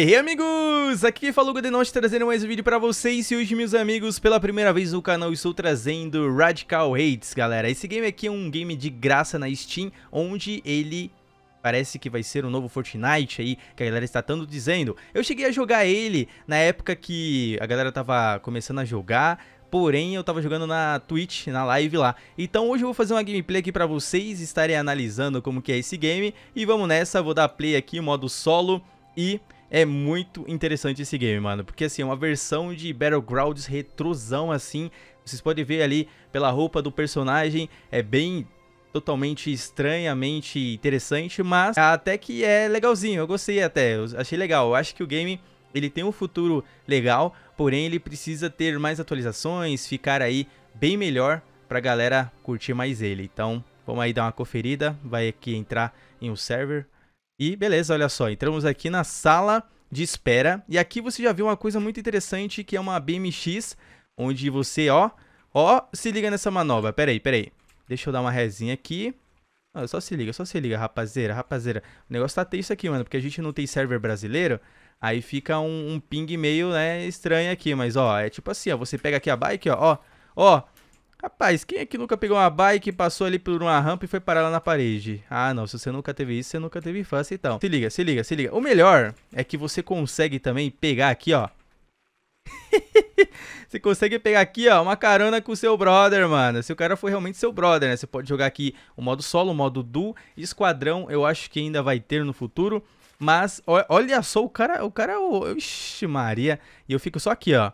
Hey, amigos! Aqui falou Godenote trazendo mais um vídeo pra vocês e hoje, meus amigos, pela primeira vez no canal estou trazendo Radical Hates, galera. Esse game aqui é um game de graça na Steam, onde ele parece que vai ser um novo Fortnite aí, que a galera está tanto dizendo. Eu cheguei a jogar ele na época que a galera tava começando a jogar, porém eu tava jogando na Twitch, na live lá. Então hoje eu vou fazer uma gameplay aqui pra vocês estarem analisando como que é esse game. E vamos nessa, vou dar play aqui, modo solo e... É muito interessante esse game, mano, porque assim, é uma versão de Battlegrounds retrosão assim, vocês podem ver ali pela roupa do personagem, é bem totalmente estranhamente interessante, mas até que é legalzinho, eu gostei até, eu achei legal, eu acho que o game ele tem um futuro legal, porém ele precisa ter mais atualizações, ficar aí bem melhor pra galera curtir mais ele, então vamos aí dar uma conferida, vai aqui entrar em um server, e beleza, olha só, entramos aqui na sala de espera. E aqui você já viu uma coisa muito interessante, que é uma BMX, onde você, ó, ó, se liga nessa manobra. Pera aí, pera aí. Deixa eu dar uma resinha aqui. Ah, só se liga, só se liga, rapazeira, rapazeira. O negócio tá tenso aqui, mano, porque a gente não tem server brasileiro. Aí fica um, um ping meio, né, estranho aqui. Mas, ó, é tipo assim, ó, você pega aqui a bike, ó, ó, ó. Rapaz, quem aqui nunca pegou uma bike, passou ali por uma rampa e foi parar lá na parede? Ah, não, se você nunca teve isso, você nunca teve infância então. Se liga, se liga, se liga. O melhor é que você consegue também pegar aqui, ó. você consegue pegar aqui, ó, uma carona com o seu brother, mano. Se o cara for realmente seu brother, né? Você pode jogar aqui o modo solo, o modo duo, esquadrão, eu acho que ainda vai ter no futuro. Mas, olha só, o cara, o cara, ixi Maria. E eu fico só aqui, ó.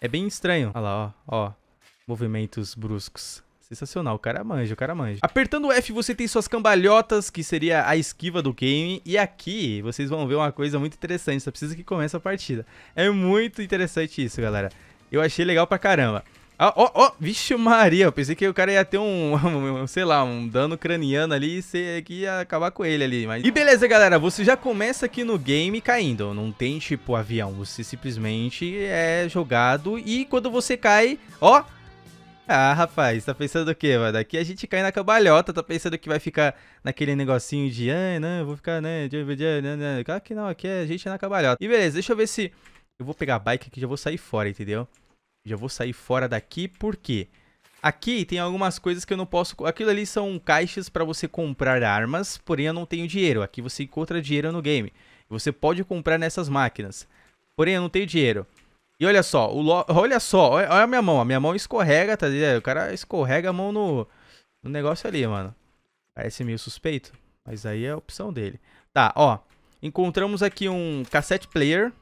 É bem estranho. Olha lá, ó, ó movimentos bruscos. Sensacional, o cara manja, o cara manja. Apertando F você tem suas cambalhotas, que seria a esquiva do game. E aqui vocês vão ver uma coisa muito interessante, só precisa que comece a partida. É muito interessante isso, galera. Eu achei legal pra caramba. Ó, ó, ó, vixe Maria, eu pensei que o cara ia ter um, um, sei lá, um dano craniano ali e que ia acabar com ele ali. Mas... E beleza, galera, você já começa aqui no game caindo, não tem tipo avião, você simplesmente é jogado e quando você cai, ó, ah, rapaz, tá pensando o quê, mano? Aqui a gente cai na cambalhota, tá pensando que vai ficar naquele negocinho de, ah, não, vou ficar, né, claro que não, aqui é a gente é na cambalhota. E beleza, deixa eu ver se eu vou pegar a bike aqui, já vou sair fora, entendeu? Já vou sair fora daqui, por quê? Aqui tem algumas coisas que eu não posso... Aquilo ali são caixas para você comprar armas, porém eu não tenho dinheiro. Aqui você encontra dinheiro no game. Você pode comprar nessas máquinas. Porém eu não tenho dinheiro. E olha só, o lo... olha só, olha a minha mão. A minha mão escorrega, tá ligado? O cara escorrega a mão no, no negócio ali, mano. Parece meio suspeito, mas aí é a opção dele. Tá, ó. Encontramos aqui um cassette player.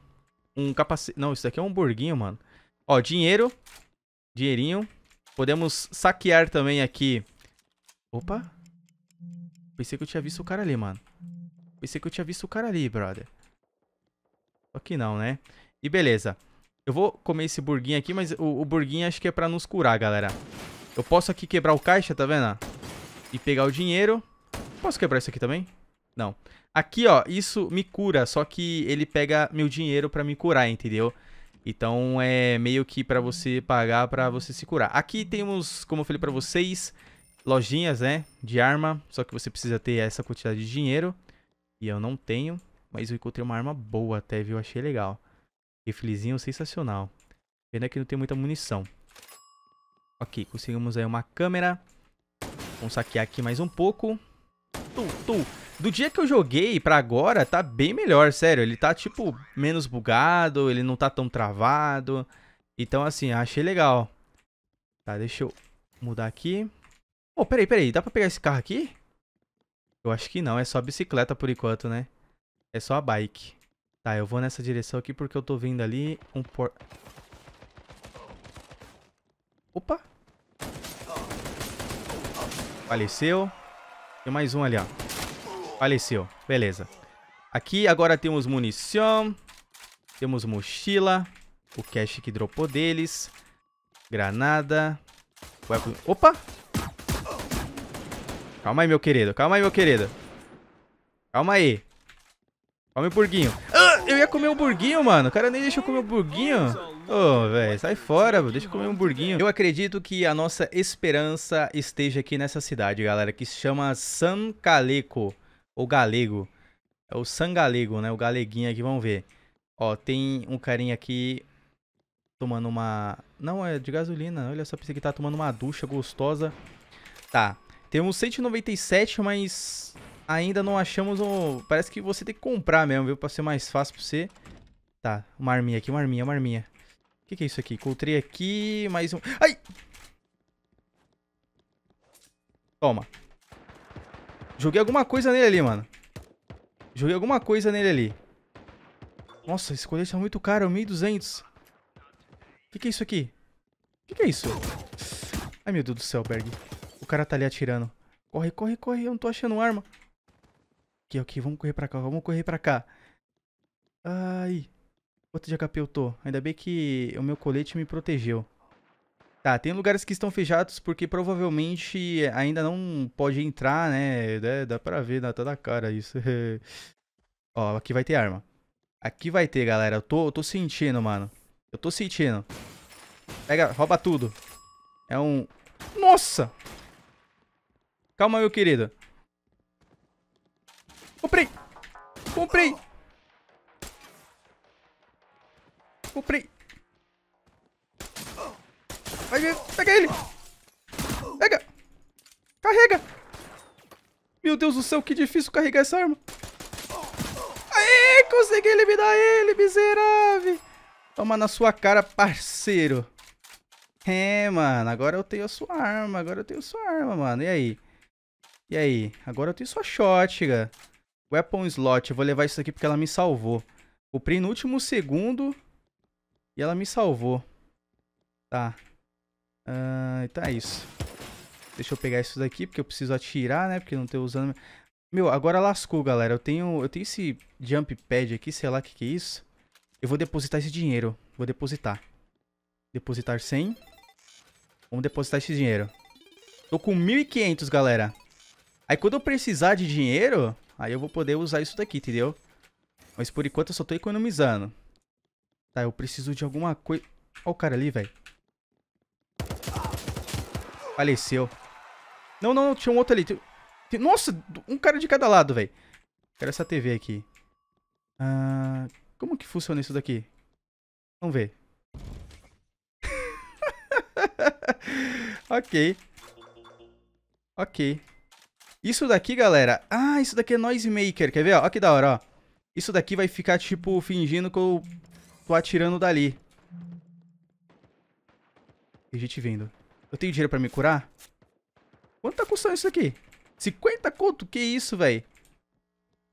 Um capacete... Não, isso aqui é um burguinho, mano. Ó, dinheiro. Dinheirinho. Podemos saquear também aqui. Opa. Pensei que eu tinha visto o cara ali, mano. Pensei que eu tinha visto o cara ali, brother. Só que não, né? E beleza. Eu vou comer esse burguinho aqui, mas o, o burguinho acho que é pra nos curar, galera. Eu posso aqui quebrar o caixa, tá vendo? E pegar o dinheiro. Posso quebrar isso aqui também? Não. Aqui, ó, isso me cura, só que ele pega meu dinheiro pra me curar, entendeu? Então é meio que pra você pagar pra você se curar. Aqui temos, como eu falei pra vocês, lojinhas, né, de arma. Só que você precisa ter essa quantidade de dinheiro. E eu não tenho, mas eu encontrei uma arma boa até, viu? Achei legal. Riflezinho sensacional. Pena que não tem muita munição. Ok, conseguimos aí uma câmera. Vamos saquear aqui mais um pouco. Tu, tu. Do dia que eu joguei pra agora, tá bem melhor, sério. Ele tá, tipo, menos bugado, ele não tá tão travado. Então, assim, achei legal. Tá, deixa eu mudar aqui. Oh, peraí, peraí. Dá pra pegar esse carro aqui? Eu acho que não, é só bicicleta por enquanto, né? É só a bike. Tá, eu vou nessa direção aqui porque eu tô vendo ali um por... Opa! Faleceu. Tem mais um ali, ó. Faleceu. Beleza. Aqui agora temos munição. Temos mochila. O cache que dropou deles. Granada. Opa! Calma aí, meu querido. Calma aí, meu querido. Calma aí. Calma aí, burguinho eu ia comer um burguinho, mano. O cara nem deixa eu comer um burguinho. Ô, oh, velho, sai fora, deixa eu comer um burguinho. Eu acredito que a nossa esperança esteja aqui nessa cidade, galera, que se chama San Caleco, ou Galego. É o San Galego, né? O galeguinho aqui, vamos ver. Ó, tem um carinha aqui tomando uma... Não, é de gasolina. Olha só, pensei que tá tomando uma ducha gostosa. Tá. Temos 197, mas ainda não achamos um... Parece que você tem que comprar mesmo, viu? Pra ser mais fácil pra você. Tá, uma arminha aqui, uma arminha, uma arminha. O que, que é isso aqui? Encontrei aqui, mais um... Ai! Toma. Joguei alguma coisa nele ali, mano. Joguei alguma coisa nele ali. Nossa, esse colete é muito caro, 1.200. O que, que é isso aqui? O que, que é isso? Ai, meu Deus do céu, Berg. O cara tá ali atirando. Corre, corre, corre. Eu não tô achando arma. Aqui. Vamos correr pra cá. Vamos correr pra cá. Ai. Quanto de HP eu tô? Ainda bem que o meu colete me protegeu. Tá, tem lugares que estão fechados porque provavelmente ainda não pode entrar, né? Dá, dá pra ver na toda a cara isso. Ó, aqui vai ter arma. Aqui vai ter, galera. Eu tô, eu tô sentindo, mano. Eu tô sentindo. Pega, rouba tudo. É um... Nossa! Calma, meu querido. Comprei! Comprei! Comprei! Vai. Pega ele. Pega. Carrega. Meu Deus do céu, que difícil carregar essa arma. Aê, consegui eliminar ele, miserável. Toma na sua cara, parceiro. É, mano, agora eu tenho a sua arma, agora eu tenho a sua arma, mano. E aí? E aí? Agora eu tenho sua shotgun. Weapon slot, eu vou levar isso aqui porque ela me salvou. Comprei no último segundo e ela me salvou. Tá. Uh, então é isso. Deixa eu pegar isso daqui, porque eu preciso atirar, né? Porque não tô usando... Meu, agora lascou, galera. Eu tenho, eu tenho esse jump pad aqui, sei lá o que, que é isso. Eu vou depositar esse dinheiro. Vou depositar. Depositar 100. Vamos depositar esse dinheiro. Tô com 1.500, galera. Aí quando eu precisar de dinheiro, aí eu vou poder usar isso daqui, entendeu? Mas por enquanto eu só tô economizando. Tá, eu preciso de alguma coisa... Olha o cara ali, velho. Faleceu. Não, não, tinha um outro ali. Nossa, um cara de cada lado, velho. Quero essa TV aqui. Ah, como que funciona isso daqui? Vamos ver. ok. Ok. Isso daqui, galera... Ah, isso daqui é Noise Maker. Quer ver? Ó, que da hora, ó. Isso daqui vai ficar, tipo, fingindo que eu tô atirando dali. Tem gente vindo. Eu tenho dinheiro pra me curar? Quanto tá custando isso aqui? 50 conto? Que isso, velho?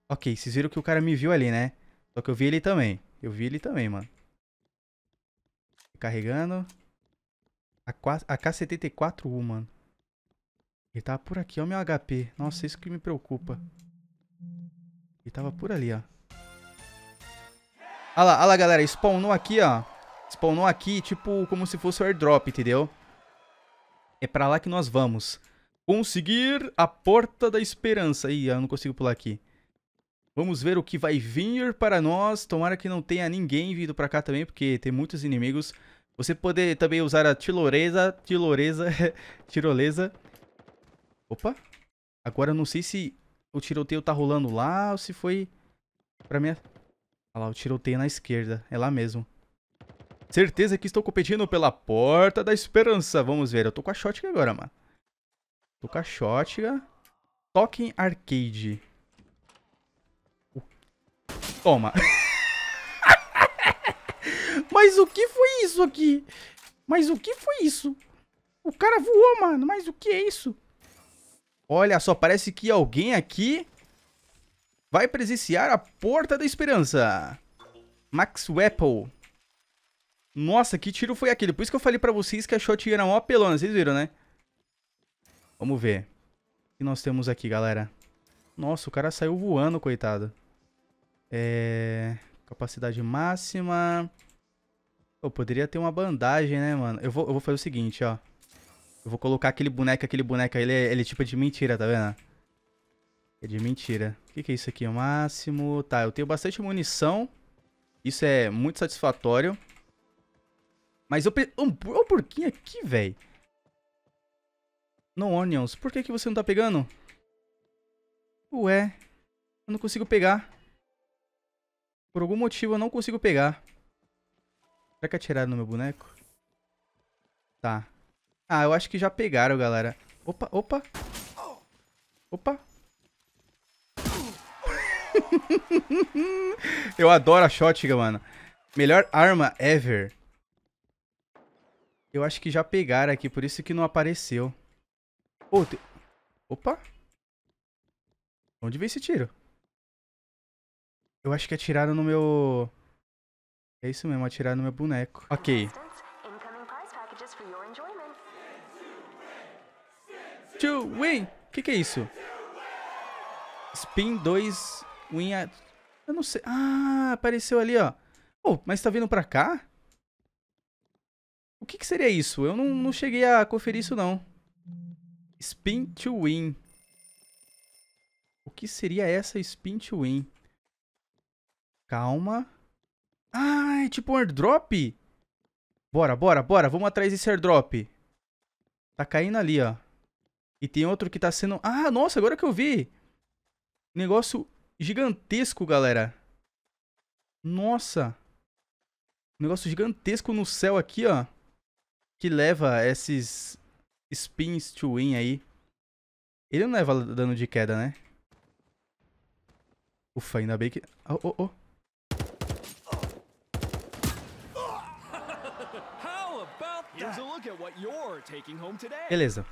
Ok, vocês viram que o cara me viu ali, né? Só que eu vi ele também. Eu vi ele também, mano. Carregando. A AK-74U, mano. Ele tava por aqui, ó meu HP. Nossa, isso que me preocupa. Ele tava por ali, ó. Olha lá, olha lá, galera. Spawnou aqui, ó. Spawnou aqui, tipo, como se fosse o airdrop, entendeu? É pra lá que nós vamos. Conseguir a Porta da Esperança. Ih, eu não consigo pular aqui. Vamos ver o que vai vir para nós. Tomara que não tenha ninguém vindo pra cá também, porque tem muitos inimigos. Você poder também usar a tirolesa, tirolesa, tirolesa. Opa. Agora eu não sei se o tiroteio tá rolando lá ou se foi pra minha... Olha lá, o tiroteio na esquerda. É lá mesmo. Certeza que estou competindo pela porta da esperança. Vamos ver. Eu tô com a shotgun agora, mano. Tô com a shotgun. Token Arcade. Toma. Mas o que foi isso aqui? Mas o que foi isso? O cara voou, mano. Mas o que é isso? Olha só, parece que alguém aqui vai presenciar a Porta da Esperança. Max Weapon. Nossa, que tiro foi aquele? Por isso que eu falei pra vocês que a shot era uma pelona, vocês viram, né? Vamos ver. O que nós temos aqui, galera? Nossa, o cara saiu voando, coitado. É... Capacidade máxima. Eu poderia ter uma bandagem, né, mano? Eu vou, eu vou fazer o seguinte, ó. Eu vou colocar aquele boneco, aquele boneco, ele é, ele é tipo de mentira, tá vendo? É de mentira. O que, que é isso aqui? O máximo... Tá, eu tenho bastante munição. Isso é muito satisfatório. Mas eu... Pre... Um, um porquinho aqui, velho. No onions. Por que, que você não tá pegando? Ué. Eu não consigo pegar. Por algum motivo eu não consigo pegar. Será que atiraram no meu boneco? Tá. Ah, eu acho que já pegaram, galera. Opa, opa. Opa. eu adoro a shotgun, mano. Melhor arma ever. Eu acho que já pegaram aqui, por isso que não apareceu. Oh, te... Opa. Onde veio esse tiro? Eu acho que atiraram no meu... É isso mesmo, atiraram no meu boneco. Ok. To win! O que, que é isso? Spin 2 win... Eu não sei. Ah, apareceu ali, ó. Oh, mas tá vindo pra cá? O que, que seria isso? Eu não, não cheguei a conferir isso, não. Spin to win. O que seria essa spin to win? Calma. Ah, é tipo um airdrop? Bora, bora, bora. Vamos atrás desse airdrop. Tá caindo ali, ó. E tem outro que tá sendo... Ah, nossa, agora que eu vi. Negócio gigantesco, galera. Nossa. negócio gigantesco no céu aqui, ó. Que leva esses spins to win aí. Ele não leva dano de queda, né? Ufa, ainda bem que... Oh, oh, oh. Beleza.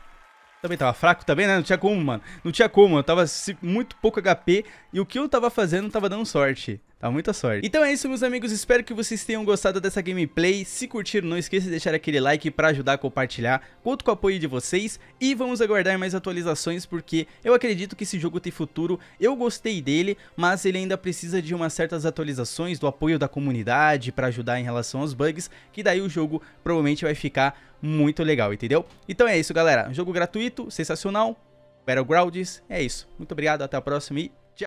Também tava fraco também, né? Não tinha como, mano. Não tinha como. Eu tava muito pouco HP e o que eu tava fazendo tava dando sorte. Tá muita sorte. Então é isso, meus amigos. Espero que vocês tenham gostado dessa gameplay. Se curtiram, não esqueça de deixar aquele like pra ajudar a compartilhar. Conto com o apoio de vocês. E vamos aguardar mais atualizações, porque eu acredito que esse jogo tem futuro. Eu gostei dele, mas ele ainda precisa de umas certas atualizações, do apoio da comunidade pra ajudar em relação aos bugs. Que daí o jogo provavelmente vai ficar muito legal, entendeu? Então é isso, galera. Jogo gratuito, sensacional. Battlegrounds, é isso. Muito obrigado, até a próxima e